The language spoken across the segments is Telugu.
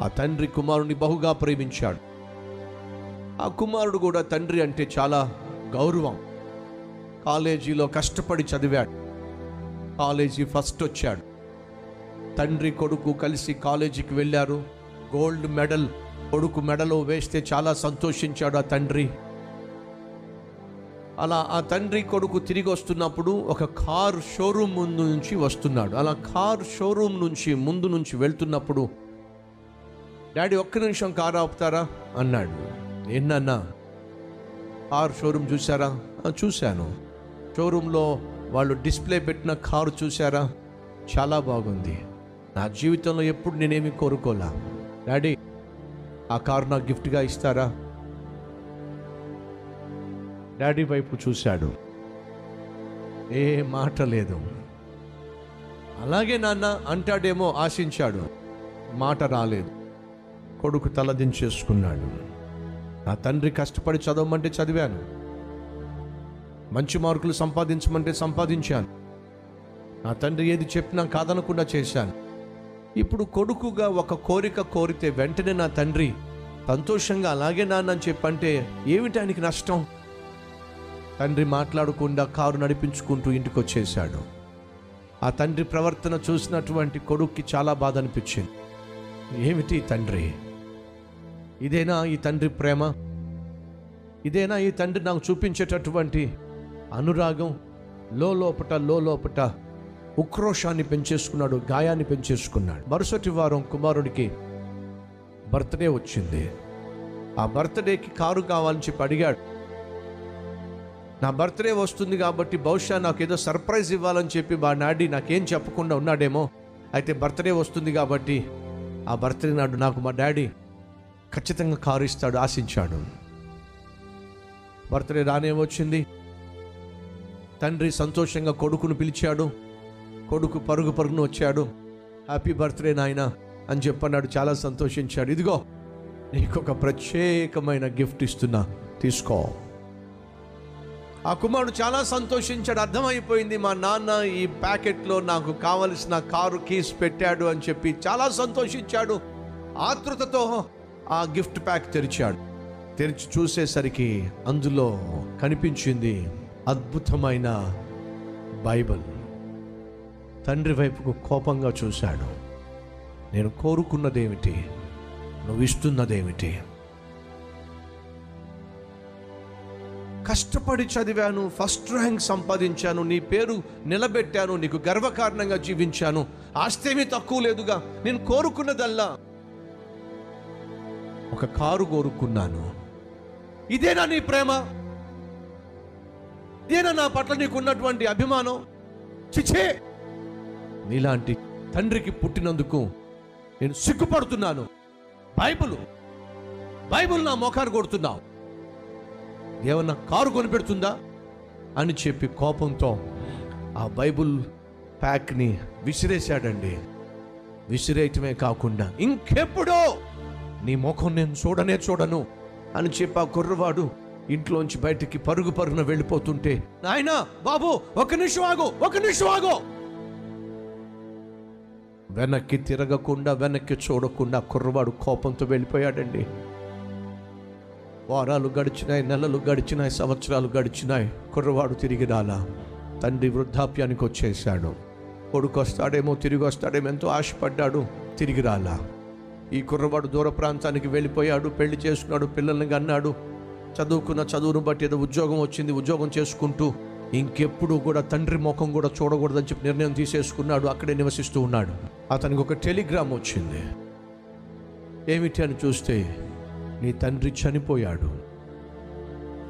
ఆ తండ్రి కుమారుని బహుగా ప్రేమించాడు. ఆ కుమారుడు కూడా తండ్రి అంటే చాలా గౌరవం. కాలేజీలో కష్టపడి చదివాడు. కాలేజీ ఫస్ట్ వచ్చాడు. తండ్రి కొడుకు కలిసి కాలేజీకి వెళ్ళారు. గోల్డ్ మెడల్ కొడుకు మెడలో వేస్తే చాలా సంతోషించాడు ఆ తండ్రి. అలా ఆ తండ్రి కొడుకు తిరిగి వస్తున్నప్పుడు ఒక కార్ షోరూమ్ ముందు నుంచి వస్తున్నాడు. అలా కార్ షోరూమ్ నుంచి ముందు నుంచి వెళ్తున్నప్పుడు డాడీ ఒక్క నిమిషం కారు ఆపుతారా? అన్నాడు. ఏంటన్నా కార్ షోరూమ్ చూసారా చూశాను. షోరూంలో వాళ్ళు డిస్ప్లే పెట్టిన కారు చూసారా చాలా బాగుంది. నా జీవితంలో ఎప్పుడు నేనేమి కోరుకోలా. డాడీ ఆ కారు నాకు గిఫ్ట్గా ఇస్తారా? డాడీ వైపు చూశాడు. ఏ మాట లేదు. అలాగే నాన్న అంటాడేమో ఆశించాడు. మాట రాలేదు. కొడుకు తలదించేసుకున్నాడు నా తండ్రి కష్టపడి చదవమంటే చదివాను. మంచి మార్కులు సంపాదించమంటే సంపాదించాను. నా తండ్రి ఏది చెప్పినా కాదనకుండా చేశాను. ఇప్పుడు కొడుకుగా ఒక కోరిక కోరితే వెంటనే నా తండ్రి సంతోషంగా అలాగే నాన్న అని చెప్పంటే ఏమిటి ఆయనకి నష్టం? తండ్రి మాట్లాడకుండా కారు నడిపించుకుంటూ ఇంటికి వచ్చేశాడు ఆ తండ్రి ప్రవర్తన చూసినటువంటి కొడుక్కి చాలా బాధ అనిపించింది. ఏమిటి తండ్రి ఇదేనా ఈ తండ్రి ప్రేమ? ఇదేనా ఈ తండ్రి నాకు చూపించేటటువంటి అనురాగం? లోపట లోపట ఉక్రోషాన్ని పెంచేసుకున్నాడు గాయాన్ని పెంచేసుకున్నాడు. మరుసటి వారం కుమారుడికి బర్త్డే వచ్చింది. ఆ బర్త్డేకి కారు కావాలని చెప్పి అడిగాడు. నా బర్త్డే వస్తుంది కాబట్టి బహుశా నాకు ఏదో సర్ప్రైజ్ ఇవ్వాలని చెప్పి మా డాడీ నాకేం చెప్పకుండా ఉన్నాడేమో. అయితే బర్త్డే వస్తుంది కాబట్టి ఆ బర్త్డే నాడు నాకు మా డాడీ ఖచ్చితంగా కారు ఇస్తాడు ఆశించాడు. బర్త్డే రానే వచ్చింది. తండ్రి సంతోషంగా కొడుకును పిలిచాడు. కొడుకు పరుగు పరుగును వచ్చాడు. హ్యాపీ బర్త్డే నాయన అని చెప్పన్నాడు చాలా సంతోషించాడు. ఇదిగో నీకు ఒక ప్రత్యేకమైన గిఫ్ట్ ఇస్తున్నా తీసుకో. ఆ కుమారుడు చాలా సంతోషించాడు. అర్థమైపోయింది మా నాన్న ఈ ప్యాకెట్లో నాకు కావలసిన కారు కీస్ పెట్టాడు అని చెప్పి చాలా సంతోషించాడు. ఆతృతతో ఆ గిఫ్ట్ ప్యాక్ తెరిచాడు. తెరిచి చూసేసరికి అందులో కనిపించింది అద్భుతమైన బైబిల్. తండ్రి వైపుకు కోపంగా చూశాడు. నేను కోరుకున్నదేమిటి? నువ్వు ఇస్తున్నదేమిటి? కష్టపడి చదివాను ఫస్ట్ ర్యాంక్ సంపాదించాను నీ పేరు నిలబెట్టాను నీకు గర్వకారణంగా జీవించాను. ఆస్తేమీ తక్కువ లేదుగా నేను కోరుకున్నదల్లా. ఒక కారు కోరుకున్నాను. ఇదేనా నీ ప్రేమ? ఇదేనా నా పట్ల నీకున్నటువంటి అభిమానం? చిచే! నీలాంటి తండ్రికి పుట్టినందుకు నేను సిగ్గుపడుతున్నాను. బైబుల్ బైబుల్ నా మోకారు కొడుతున్నావు. ఏమన్నా కారు కొనిపెడుతుందా? అని చెప్పి కోపంతో ఆ బైబుల్ ప్యాక్ని విసిరేశాడండి. విసిరేయటమే కాకుండా ఇంకెప్పుడో నీ ముఖం నేను చూడనే చూడను అని చెప్పి ఆ కుర్రవాడు ఇంట్లోంచి బయటికి పరుగు పరుగున వెళ్ళిపోతుంటే నాయనా బాబు ఒక నిమిషం ఆగు ఒక నిమిషం ఆగు! వెనక్కి తిరగకుండా వెనక్కి చూడకుండా కుర్రవాడు కోపంతో వెళ్ళిపోయాడండి. వారాలు గడిచినాయి నెలలు గడిచినాయి సంవత్సరాలు గడిచినాయి. కుర్రవాడు తిరిగి రాలా. తండ్రి వృద్ధాప్యానికి వచ్చేసాడు కొడుకు వస్తాడేమో తిరిగి వస్తాడేమో ఎంతో ఆశపడ్డాడు. తిరిగి రాలా. ఈ కుర్రవాడు దూర ప్రాంతానికి వెళ్ళిపోయాడు పెళ్ళి చేసుకున్నాడు పిల్లల్ని కన్నాడు. చదువుకున్న చదువును బట్టి ఏదో ఉద్యోగం వచ్చింది ఉద్యోగం చేసుకుంటూ ఇంకెప్పుడు కూడా తండ్రి ముఖం కూడా చూడకూడదని చెప్పి నిర్ణయం తీసేసుకున్నాడు అక్కడే నివసిస్తూ ఉన్నాడు. అతనికి ఒక టెలిగ్రామ్ వచ్చింది. ఏమిటి అని చూస్తే నీ తండ్రి చనిపోయాడు.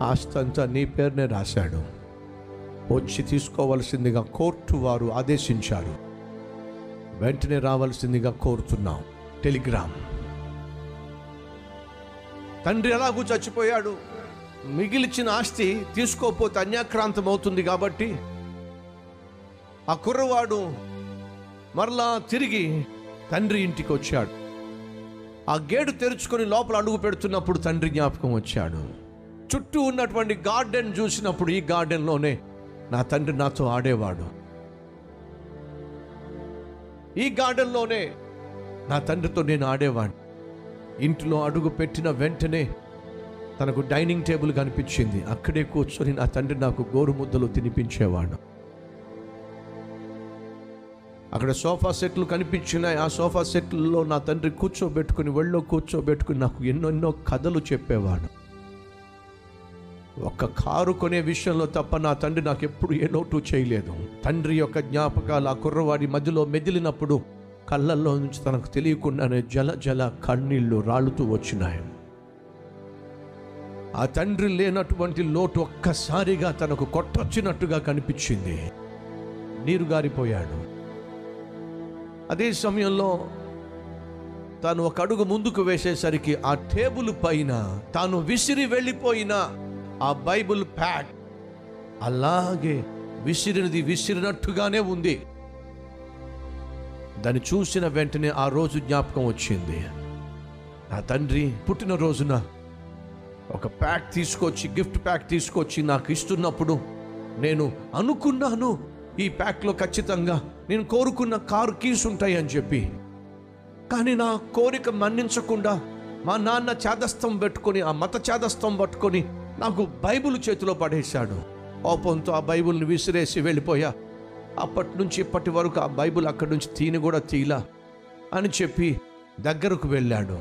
ఆస్తంతా నీ పేరునే రాశాడు. వచ్చి తీసుకోవలసిందిగా కోర్టు వారు ఆదేశించారు. వెంటనే రావాల్సిందిగా కోరుతున్నాం. టెలిగ్రామ్. తండ్రి ఎలాగూ చచ్చిపోయాడు. మిగిలిచిన ఆస్తి తీసుకోకపోతే అన్యాక్రాంతం అవుతుంది కాబట్టి ఆ కుర్రవాడు మరలా తిరిగి తండ్రి ఇంటికి వచ్చాడు. ఆ గేటు తెరుచుకొని లోపల అడుగు పెడుతున్నప్పుడు తండ్రి జ్ఞాపకం వచ్చాడు. చుట్టూ ఉన్నటువంటి గార్డెన్ చూసినప్పుడు ఈ గార్డెన్లోనే నా తండ్రి నాతో ఆడేవాడు. ఈ గార్డెన్లోనే నా తండ్రితో నేను ఆడేవాడిని ఇంట్లో అడుగు పెట్టిన వెంటనే తనకు డైనింగ్ టేబుల్ కనిపించింది. అక్కడే కూర్చొని నా తండ్రి నాకు గోరు ముద్దలు తినిపించేవాడు. అక్కడ సోఫా సెట్లు కనిపించినాయి. ఆ సోఫా సెట్లలో నా తండ్రి కూర్చోబెట్టుకుని ఒళ్ళో కూర్చోబెట్టుకుని నాకు ఎన్నెన్నో కథలు చెప్పేవాడు. ఒక్క కారు కొనే విషయంలో తప్ప నా తండ్రి నాకు ఎప్పుడు ఏ నోటు చేయలేదు. తండ్రి యొక్క జ్ఞాపకాలు ఆ కుర్రవాడి మధ్యలో మెదిలినప్పుడు కళ్ళల్లో నుంచి తనకు తెలియకుండానే జల జల కన్నీళ్ళు రాలుతూ వచ్చినాయి. ఆ తండ్రి లేనటువంటి లోటు ఒక్కసారిగా తనకు కొట్టొచ్చినట్టుగా కనిపించింది. నీరు గారిపోయాడు. అదే సమయంలో తాను ఒక అడుగు ముందుకు వేసేసరికి ఆ టేబుల్ పైన తాను విసిరి వెళ్ళిపోయిన ఆ బైబుల్ ప్యాక్ అలాగే విసిరినది విసిరినట్టుగానే ఉంది. దాన్ని చూసిన వెంటనే ఆ రోజు జ్ఞాపకం వచ్చింది. నా తండ్రి పుట్టినరోజున ఒక ప్యాక్ తీసుకొచ్చి గిఫ్ట్ ప్యాక్ తీసుకొచ్చి నాకు ఇస్తున్నప్పుడు నేను అనుకున్నాను ఈ ప్యాక్లో ఖచ్చితంగా నేను కోరుకున్న కారు కీస్ ఉంటాయి అని చెప్పి. కానీ నా కోరిక మన్నించకుండా మా నాన్న చేదస్తం పెట్టుకొని ఆ మత చేదస్తం పట్టుకొని నాకు బైబిల్ చేతిలో పడేశాడు. కోపంతో ఆ బైబుల్ని విసిరేసి వెళ్ళిపోయా. అప్పటి నుంచి ఇప్పటి వరకు ఆ బైబిల్ అక్కడి నుంచి తీని కూడా తీలా అని చెప్పి దగ్గరకు వెళ్ళాడు.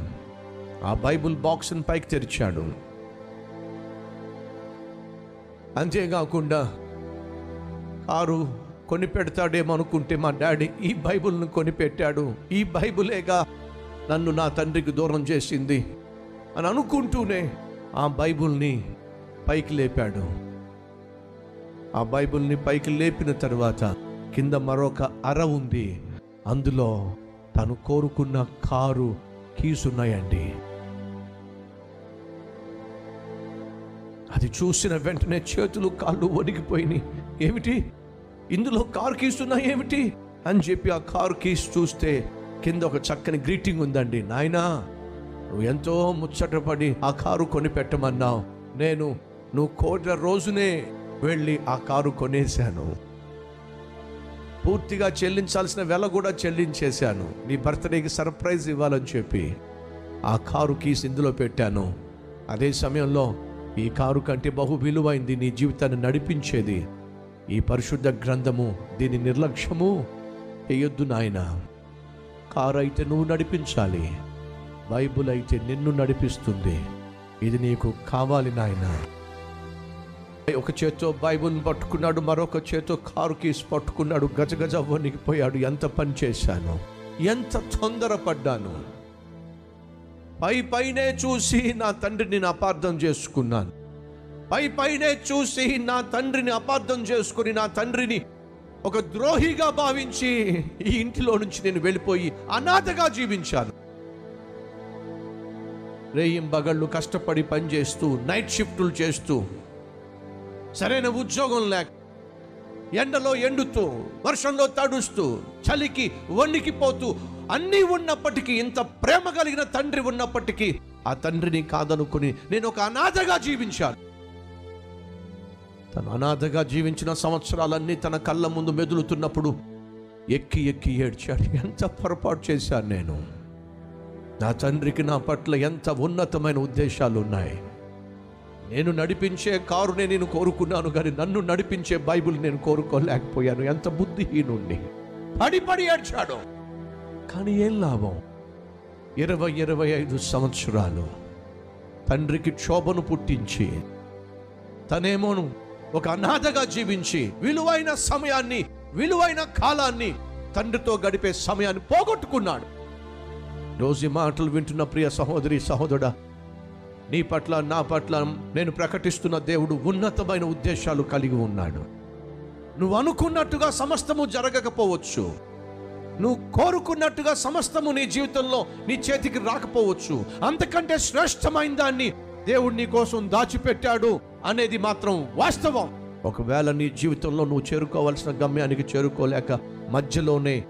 ఆ బైబుల్ బాక్స్ని పైకి తెరిచాడు. అంతేకాకుండా కారు కొనిపెడతాడేమో అనుకుంటే మా డాడీ ఈ బైబుల్ను కొనిపెట్టాడు. ఈ బైబులేగా నన్ను నా తండ్రికి దూరం చేసింది అని అనుకుంటూనే ఆ బైబుల్ని పైకి లేపాడు. ఆ బైబుల్ని పైకి లేపిన తర్వాత కింద మరొక అర ఉంది. అందులో తను కోరుకున్న కారు కీసున్నాయండి అది చూసిన వెంటనే చేతులు కాళ్ళు వణికిపోయినాయి. ఏమిటి? ఇందులో కారు కీస్ ఉన్నాయి ఏమిటి? అని చెప్పి ఆ కారు కీస్ చూస్తే కింద ఒక చక్కని గ్రీటింగ్ ఉందండి. నాయనా నువ్వు ఎంతో ముచ్చటపడి ఆ కారు కొని పెట్టమన్నావు. నేను నువ్వు కోట్ల రోజునే వెళ్ళి ఆ కారు కొనేశాను. పూర్తిగా చెల్లించాల్సిన వెల కూడా చెల్లించేశాను. నీ బర్త్డేకి సర్ప్రైజ్ ఇవ్వాలని చెప్పి ఆ కారు కీస్ ఇందులో పెట్టాను. అదే సమయంలో ఈ కారు కంటే బహు విలువైంది నీ జీవితాన్ని నడిపించేది. ఈ పరిశుద్ధ గ్రంథము దీని నిర్లక్ష్యము చేయొద్దు నాయన. కారు అయితే నువ్వు నడిపించాలి. బైబుల్ అయితే నిన్ను నడిపిస్తుంది. ఇది నీకు కావాలి నాయనా. ఒక చేత్తో బైబుల్ని పట్టుకున్నాడు మరొక చేత్తో కారు కీస్ పట్టుకున్నాడు గజగజ వణికిపోయాడు ఎంత పని చేశాను? ఎంత తొందరపడ్డాను? పై పైనే చూసి నా తండ్రిని అపార్థం చేసుకున్నాను. పై పైనే చూసి నా తండ్రిని అపార్థం చేసుకుని నా తండ్రిని ఒక ద్రోహిగా భావించి ఈ ఇంటిలో నుంచి నేను వెళ్ళిపోయి అనాథగా జీవించాను. రేయింబగళ్ళు కష్టపడి పనిచేస్తూ నైట్ షిఫ్టులు చేస్తూ సరైన ఉద్యోగం లేక ఎండలో ఎండుతూ వర్షంలో తడుస్తూ చలికి వణికిపోతూ అన్నీ ఉన్నప్పటికీ ఇంత ప్రేమ కలిగిన తండ్రి ఉన్నప్పటికీ ఆ తండ్రిని కాదనుకుని నేను ఒక అనాథగా జీవించాను. తను అనాథగా జీవించిన సంవత్సరాలన్నీ తన కళ్ళ ముందు మెదులుతున్నప్పుడు ఎక్కి ఎక్కి ఏడ్చాడు. ఎంత పొరపాటు చేశాను నేను? నా తండ్రికి నా పట్ల ఎంత ఉన్నతమైన ఉద్దేశాలు ఉన్నాయి నేను నడిపించే కారునే నేను కోరుకున్నాను కానీ నన్ను నడిపించే బైబిల్ నేను కోరుకోలేకపోయాను. ఎంత బుద్ధిహీనుణ్ణి. పడి పడి ఏడ్చాడు. కానీ ఏం లాభం? ఇరవై ఇరవై ఐదు సంవత్సరాలు తండ్రికి క్షోభను పుట్టించి తనేమోను ఒక అనాథగా జీవించి విలువైన సమయాన్ని విలువైన కాలాన్ని తండ్రితో గడిపే సమయాన్ని పోగొట్టుకున్నాడు. రోజు మాటలు వింటున్న ప్రియ సహోదరి సహోదరుడా నీ పట్ల నా పట్ల నేను ప్రకటిస్తున్న దేవుడు ఉన్నతమైన ఉద్దేశాలు కలిగి ఉన్నాడు. నువ్వు అనుకున్నట్టుగా సమస్తము జరగకపోవచ్చు. నువ్వు కోరుకున్నట్టుగా సమస్తము నీ జీవితంలో నీ చేతికి రాకపోవచ్చు. అంతకంటే శ్రేష్టమైన దాన్ని దేవుడు నీ కోసం దాచిపెట్టాడు అనేది మాత్రం వాస్తవం. ఒకవేళ నీ జీవితంలో నువ్వు చేరుకోవాల్సిన గమ్యానికి చేరుకోలేక మధ్యలోనే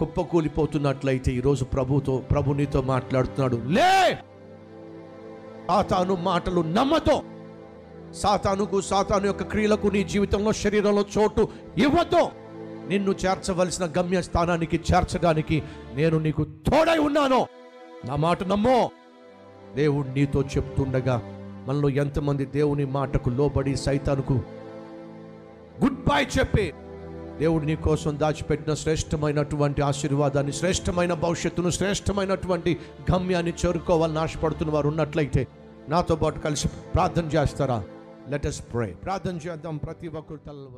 కుప్పకూలిపోతున్నట్లయితే ఈరోజు ప్రభుతో ప్రభు నీతో మాట్లాడుతున్నాడు. లే! సాతాను మాటలు నమ్మతో సాతానుకు సాతాను యొక్క క్రియలకు నీ జీవితంలో శరీరంలో చోటు ఇవ్వతో నిన్ను చేర్చవలసిన గమ్య స్థానానికి చేర్చడానికి నేను నీకు తోడై ఉన్నాను. నా మాట నమ్మో. దేవుడు నీతో చెప్తుండగా మనలో ఎంతమంది దేవుని మాటకు లోబడి సైతానుకు గుడ్ బై చెప్పి దేవుడు నీ కోసం దాచిపెట్టిన శ్రేష్టమైనటువంటి ఆశీర్వాదాన్ని శ్రేష్టమైన భవిష్యత్తును శ్రేష్టమైనటువంటి గమ్యాన్ని చేరుకోవాలని ఆశపడుతున్న వారు ఉన్నట్లయితే నాతో పాటు కలిసి ప్రార్థన చేస్తారా? లెట్ ప్రే ప్రార్థన చేద్దాం. ప్రతి ఒక్కరు తలలు